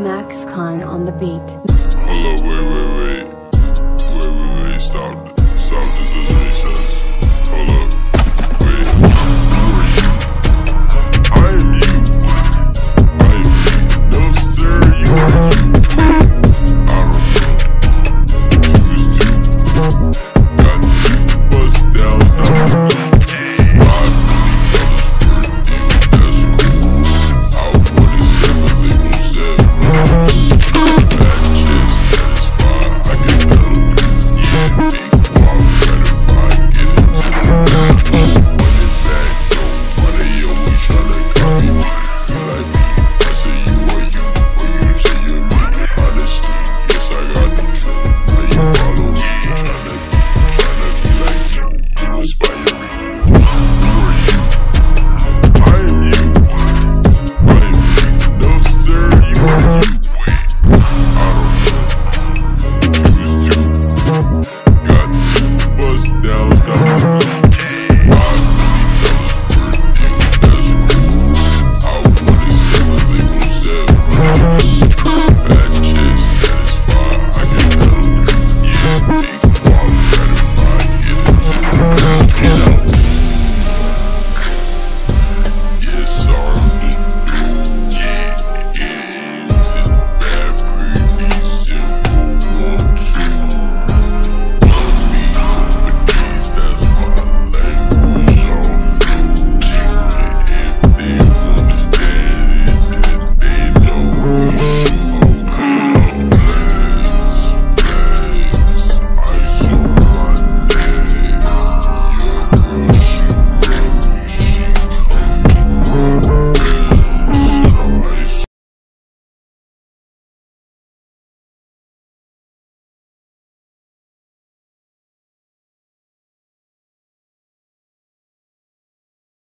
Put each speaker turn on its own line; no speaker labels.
Max Khan on the beat.
Hello,